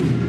you.